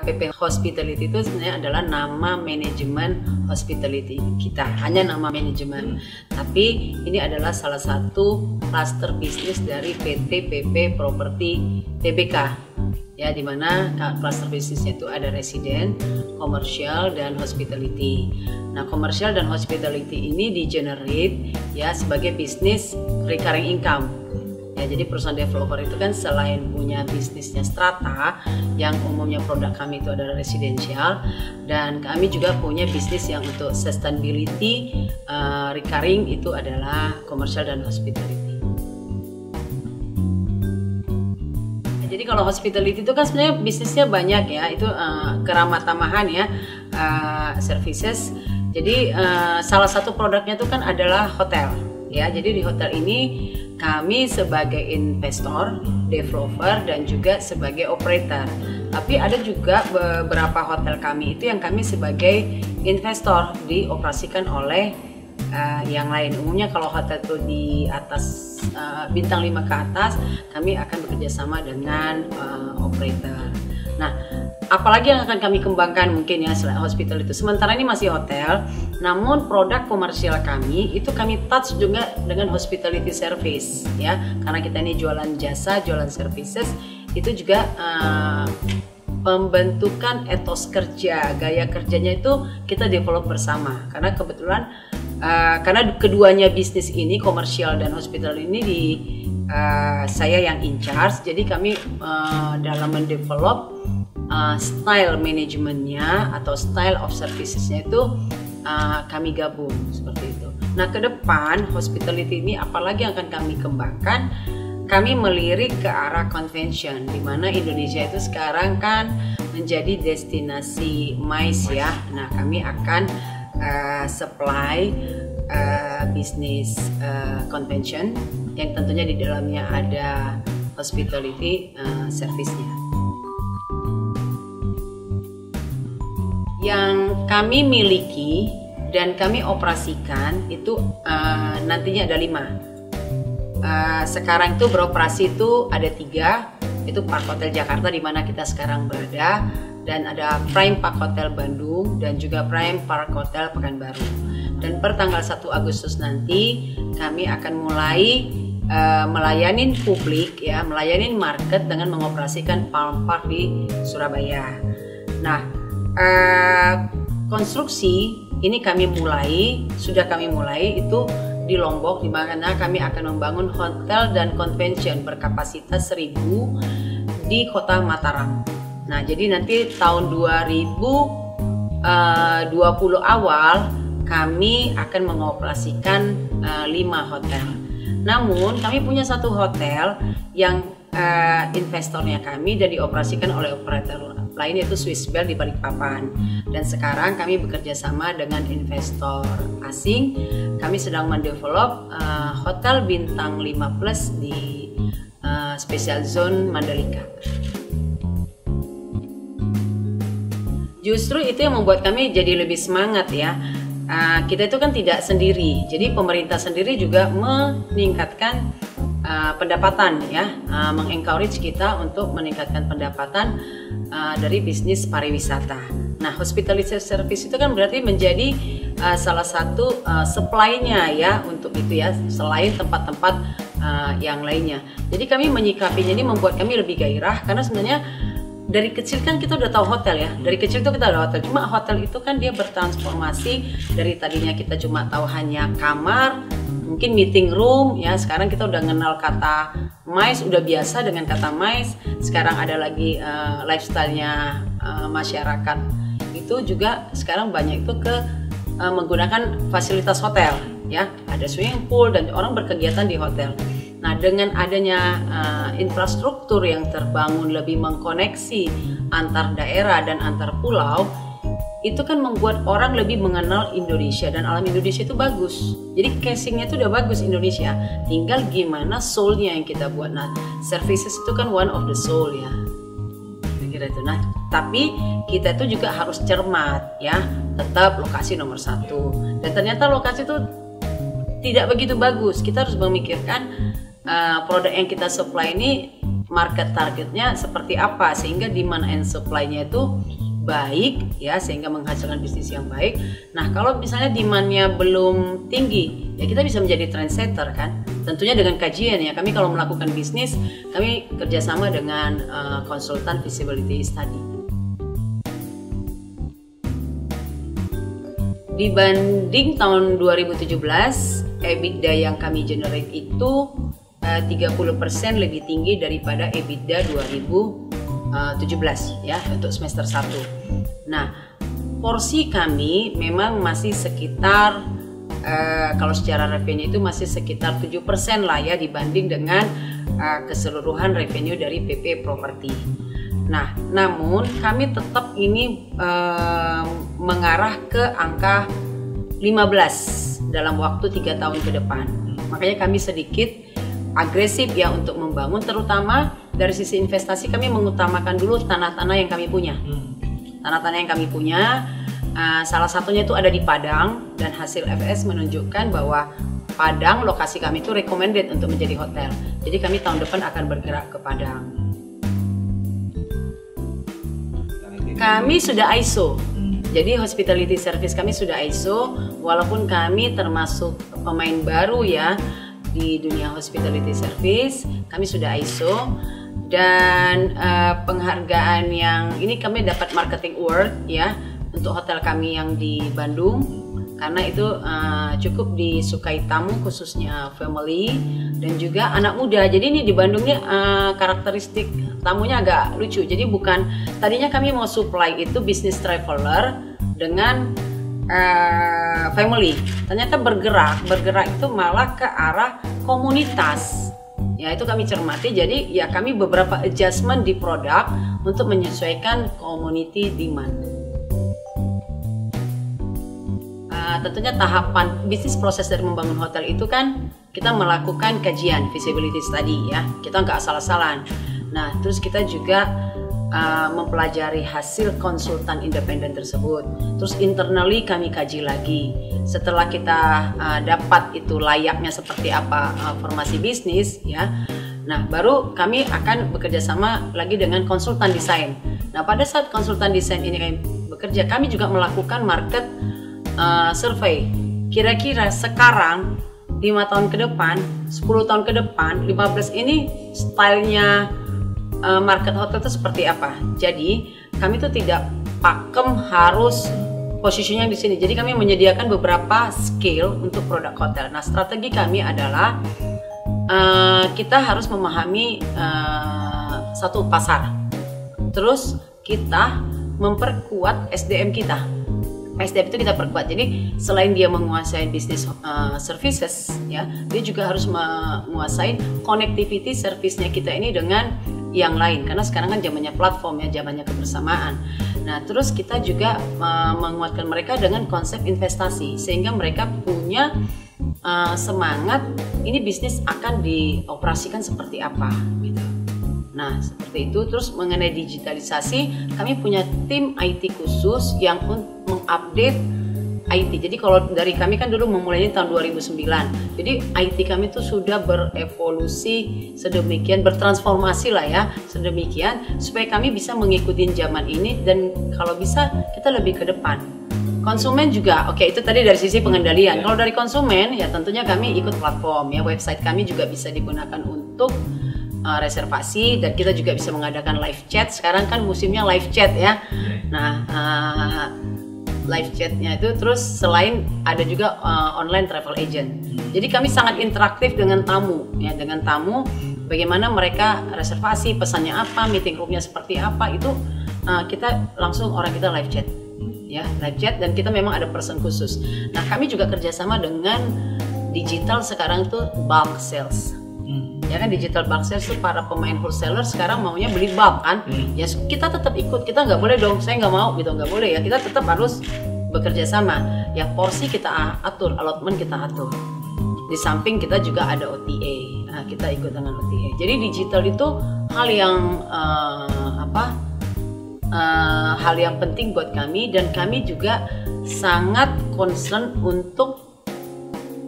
PP Hospitality itu sebenarnya adalah nama manajemen hospitality kita, hanya nama manajemen. Tapi ini adalah salah satu cluster bisnis dari PT PP Property TBK. Ya, di mana cluster bisnisnya itu ada residen, komersial dan hospitality. Nah, komersial dan hospitality ini di generate ya sebagai bisnis recurring income Ya, jadi perusahaan developer itu kan selain punya bisnisnya strata yang umumnya produk kami itu adalah residensial dan kami juga punya bisnis yang untuk sustainability uh, recurring itu adalah komersial dan hospitality. jadi kalau hospitality itu kan sebenarnya bisnisnya banyak ya, itu uh, keramat tamahan ya, uh, services. Jadi uh, salah satu produknya itu kan adalah hotel ya. Jadi di hotel ini kami sebagai investor, developer dan juga sebagai operator. Tapi ada juga beberapa hotel kami itu yang kami sebagai investor dioperasikan oleh uh, yang lain. Umumnya kalau hotel itu di atas uh, bintang 5 ke atas, kami akan bekerja sama dengan uh, operator. Nah, apalagi yang akan kami kembangkan mungkin ya selain hospital itu. Sementara ini masih hotel, namun produk komersial kami itu kami touch juga dengan hospitality service ya. Karena kita ini jualan jasa, jualan services itu juga uh, pembentukan etos kerja, gaya kerjanya itu kita develop bersama. Karena kebetulan uh, karena keduanya bisnis ini komersial dan hospital ini di uh, saya yang in charge. Jadi kami uh, dalam mendevelop uh, style manajemennya atau style of servicesnya itu uh, kami gabung seperti itu. Nah ke depan hospitality ini apalagi yang akan kami kembangkan kami melirik ke arah convention di mana Indonesia itu sekarang kan menjadi destinasi MICE ya. Nah, kami akan uh, supply uh, bisnis uh, convention yang tentunya di dalamnya ada hospitality uh, service-nya. yang kami miliki dan kami operasikan itu uh, nantinya ada lima. Uh, sekarang itu beroperasi itu ada tiga, itu Park Hotel Jakarta di mana kita sekarang berada dan ada Prime Park Hotel Bandung dan juga Prime Park Hotel Pekanbaru. Dan per tanggal 1 Agustus nanti kami akan mulai uh, melayani publik ya, melayani market dengan mengoperasikan Palm Park di Surabaya. Nah, uh, konstruksi ini kami mulai sudah kami mulai itu di Lombok di mana kami akan membangun hotel dan convention berkapasitas 1000 di kota Mataram. Nah, jadi nanti tahun 2020 eh, awal kami akan mengoperasikan uh, 5 hotel. Namun kami punya satu hotel yang uh, investornya kami dan dioperasikan oleh operator lain yaitu Swiss Bell di Balikpapan. Dan sekarang kami bekerja sama dengan investor asing. Kami sedang mendevelop uh, hotel bintang 5 plus di uh, special zone Mandalika. Justru itu yang membuat kami jadi lebih semangat ya. Uh, kita itu kan tidak sendiri, jadi pemerintah sendiri juga meningkatkan uh, pendapatan ya, uh, mengencourage kita untuk meningkatkan pendapatan uh, dari bisnis pariwisata. Nah, hospitality service itu kan berarti menjadi uh, salah satu uh, supply-nya ya untuk itu ya, selain tempat-tempat uh, yang lainnya. Jadi kami menyikapinya ini membuat kami lebih gairah karena sebenarnya dari kecil kan kita udah tahu hotel ya. Dari kecil tuh kita udah hotel. Cuma hotel itu kan dia bertransformasi. Dari tadinya kita cuma tahu hanya kamar mungkin meeting room ya. Sekarang kita udah kenal kata mais udah biasa dengan kata mais. Sekarang ada lagi uh, lifestylenya uh, masyarakat itu juga sekarang banyak itu ke uh, menggunakan fasilitas hotel ya. Ada swimming pool dan orang berkegiatan di hotel Nah, dengan adanya uh, infrastruktur yang terbangun lebih mengkoneksi antar daerah dan antar pulau, itu kan membuat orang lebih mengenal Indonesia dan alam Indonesia itu bagus. Jadi casingnya itu udah bagus Indonesia. Tinggal gimana soulnya yang kita buat. Nah, services itu kan one of the soul ya. Kira itu. Nah, tapi kita itu juga harus cermat ya. Tetap lokasi nomor satu. Dan ternyata lokasi itu tidak begitu bagus. Kita harus memikirkan uh, produk yang kita supply ini market targetnya seperti apa sehingga demand and supply-nya itu baik ya sehingga menghasilkan bisnis yang baik. Nah kalau misalnya demandnya belum tinggi ya kita bisa menjadi trendsetter kan. Tentunya dengan kajian ya kami kalau melakukan bisnis kami kerjasama dengan uh, konsultan visibility study. Dibanding tahun 2017 EBITDA yang kami generate itu 30% lebih tinggi daripada EBITDA 2017 ya untuk semester 1. Nah, porsi kami memang masih sekitar uh, kalau secara revenue itu masih sekitar 7% lah ya dibanding dengan uh, keseluruhan revenue dari PP Property. Nah, namun kami tetap ini uh, mengarah ke angka 15 dalam waktu tiga tahun ke depan. Makanya kami sedikit agresif ya untuk membangun terutama dari sisi investasi kami mengutamakan dulu tanah-tanah yang kami punya. Hmm. tanah-tanah yang kami punya uh, salah satunya itu ada di Padang dan hasil FS menunjukkan bahwa Padang lokasi kami itu recommended untuk menjadi hotel. Jadi kami tahun depan akan bergerak ke Padang. Kami sudah ISO hmm. jadi hospitality service kami sudah ISO walaupun kami termasuk pemain baru ya di dunia hospitality service. Kami sudah ISO dan uh, penghargaan yang ini kami dapat marketing award ya untuk hotel kami yang di Bandung karena itu uh, cukup disukai tamu khususnya family dan juga anak muda. Jadi ini di Bandungnya uh, karakteristik tamunya agak lucu. Jadi bukan tadinya kami mau supply itu business traveler dengan uh, family. Ternyata bergerak bergerak itu malah ke arah komunitas. Ya itu kami cermati. Jadi ya kami beberapa adjustment di produk untuk menyesuaikan community demand. Uh, tentunya tahapan bisnis proses dari membangun hotel itu kan kita melakukan kajian visibility study ya. Kita nggak asal-asalan. Nah terus kita juga uh, mempelajari hasil konsultan independen tersebut. Terus internally kami kaji lagi. Setelah kita uh, dapat itu layaknya seperti apa uh, formasi bisnis ya. Nah, baru kami akan bekerja sama lagi dengan konsultan desain. Nah, pada saat konsultan desain ini kami bekerja, kami juga melakukan market uh, survey. Kira-kira sekarang lima tahun ke depan, 10 tahun ke depan, 15 ini stylenya uh, market hotel itu seperti apa. Jadi kami tuh tidak pakem harus posisinya di sini. Jadi kami menyediakan beberapa skill untuk produk hotel. Nah strategi kami adalah uh, kita harus memahami uh, satu pasar. Terus kita memperkuat SDM kita. SDM itu kita perkuat. Jadi selain dia menguasai bisnis uh, services, ya, dia juga harus menguasai connectivity servicenya kita ini dengan yang lain. Karena sekarang kan zamannya platform ya zamannya kebersamaan. Nah terus kita juga uh, menguatkan mereka dengan konsep investasi. Sehingga mereka punya uh, semangat ini bisnis akan dioperasikan seperti apa gitu. Nah, seperti itu. Terus mengenai digitalisasi, kami punya tim IT khusus yang mengupdate IT. Jadi kalau dari kami kan dulu memulainya tahun 2009. Jadi IT kami itu sudah berevolusi sedemikian, bertransformasi lah ya, sedemikian supaya kami bisa mengikuti zaman ini dan kalau bisa kita lebih ke depan. Konsumen juga, oke okay, itu tadi dari sisi pengendalian. Kalau dari konsumen ya tentunya kami ikut platform ya, website kami juga bisa digunakan untuk uh, reservasi dan kita juga bisa mengadakan live chat. Sekarang kan musimnya live chat ya. Nah, uh, live chatnya itu. Terus selain ada juga uh, online travel agent. Jadi kami sangat interaktif dengan tamu ya dengan tamu. Bagaimana mereka reservasi pesannya apa meeting roomnya seperti apa itu uh, kita langsung orang kita live chat ya live chat. Dan kita memang ada person khusus. Nah kami juga kerjasama dengan digital sekarang itu bulk sales ya kan digital bulk sales itu para pemain wholesaler sekarang maunya beli bulk kan? Hmm. ya kita tetap ikut. Kita nggak boleh dong saya nggak mau gitu. Nggak boleh ya. Kita tetap harus bekerja sama. Ya porsi kita atur allotment kita atur. Di samping kita juga ada OTA nah, kita ikut dengan OTA jadi digital itu hal yang uh, apa uh, hal yang penting buat kami dan kami juga sangat concern untuk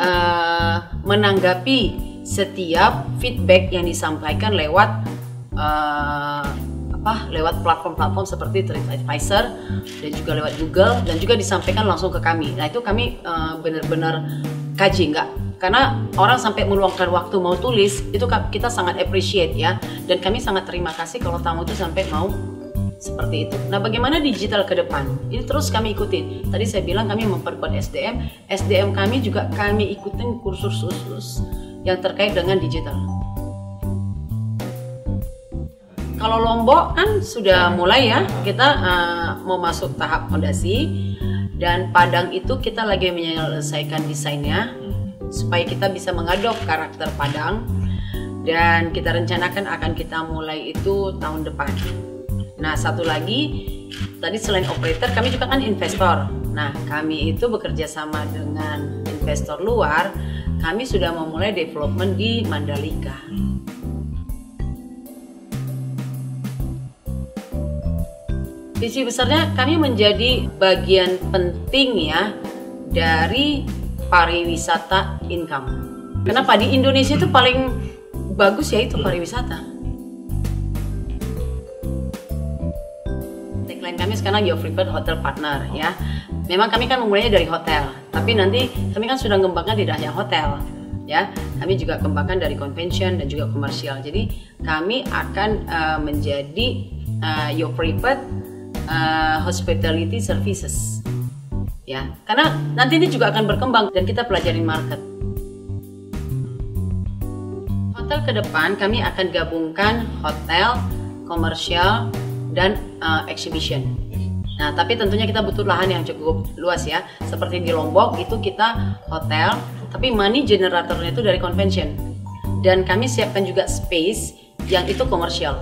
uh, menanggapi setiap feedback yang disampaikan lewat uh, apa lewat platform-platform seperti TripAdvisor dan juga lewat Google dan juga disampaikan langsung ke kami. Nah itu kami uh, benar-benar kaji nggak karena orang sampai meluangkan waktu mau tulis itu kita sangat appreciate ya dan kami sangat terima kasih kalau tamu itu sampai mau seperti itu. Nah, bagaimana digital ke depan? Ini terus kami ikutin. Tadi saya bilang kami memperkuat SDM, SDM kami juga kami ikutin kursus khusus yang terkait dengan digital. Kalau Lombok kan sudah mulai ya, kita uh, mau masuk tahap fondasi dan Padang itu kita lagi menyelesaikan desainnya supaya kita bisa mengadop karakter Padang dan kita rencanakan akan kita mulai itu tahun depan. Nah, satu lagi tadi selain operator kami juga kan investor. Nah, kami itu bekerja sama dengan investor luar. Kami sudah memulai development di Mandalika. Visi besarnya kami menjadi bagian penting ya dari pariwisata income. Kenapa di Indonesia itu paling bagus ya itu pariwisata tagline kami sekarang Your Preferred Hotel Partner ya. Memang kami kan memulainya dari hotel, tapi nanti kami kan sudah mengembangkan tidak hanya hotel ya. Kami juga kembangkan dari convention dan juga komersial. Jadi kami akan uh, menjadi uh, Your Preferred uh, Hospitality Services ya. Karena nanti ini juga akan berkembang dan kita pelajari market. Hotel ke depan kami akan gabungkan hotel, komersial, dan uh, exhibition. Nah, tapi tentunya kita butuh lahan yang cukup luas ya. Seperti di Lombok itu kita hotel, tapi money generatornya itu dari convention. Dan kami siapkan juga space yang itu komersial.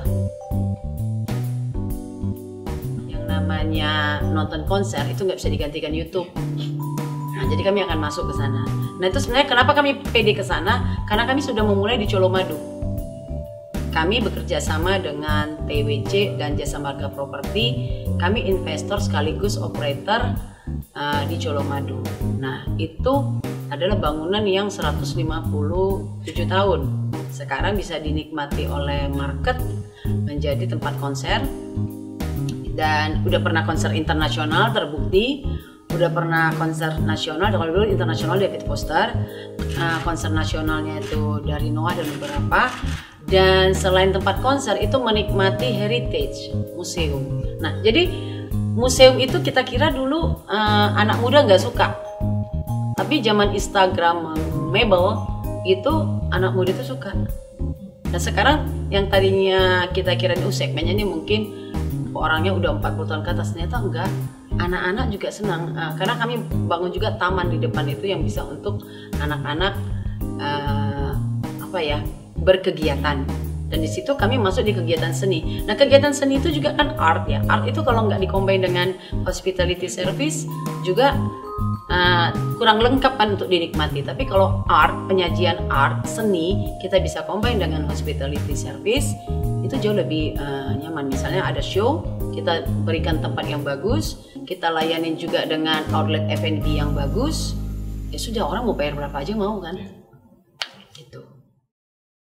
Yang namanya nonton konser itu nggak bisa digantikan YouTube. Nah, jadi kami akan masuk ke sana. Nah, itu sebenarnya kenapa kami pede ke sana? Karena kami sudah memulai di Colomadu kami bekerja sama dengan TWC dan Jasa Marga Properti. Kami investor sekaligus operator uh, di Colomadu. Nah, itu adalah bangunan yang 157 tahun. Sekarang bisa dinikmati oleh market menjadi tempat konser dan udah pernah konser internasional terbukti udah pernah konser nasional kalau dulu internasional David Foster uh, konser nasionalnya itu dari Noah dan beberapa dan selain tempat konser itu menikmati heritage museum. Nah, jadi museum itu kita kira dulu uh, anak muda nggak suka, tapi zaman Instagram mebel itu anak muda itu suka. Dan sekarang yang tadinya kita kira itu segmennya ini mungkin orangnya udah 40 tahun ke atas ternyata enggak anak-anak juga senang uh, karena kami bangun juga taman di depan itu yang bisa untuk anak-anak uh, apa ya berkegiatan dan di situ kami masuk di kegiatan seni. Nah kegiatan seni itu juga kan art ya. Art itu kalau nggak dikombin dengan hospitality service juga uh, kurang lengkap kan untuk dinikmati. Tapi kalau art penyajian art seni kita bisa combine dengan hospitality service itu jauh lebih uh, nyaman. Misalnya ada show kita berikan tempat yang bagus, kita layanin juga dengan outlet F&B yang bagus. Ya sudah orang mau bayar berapa aja mau kan.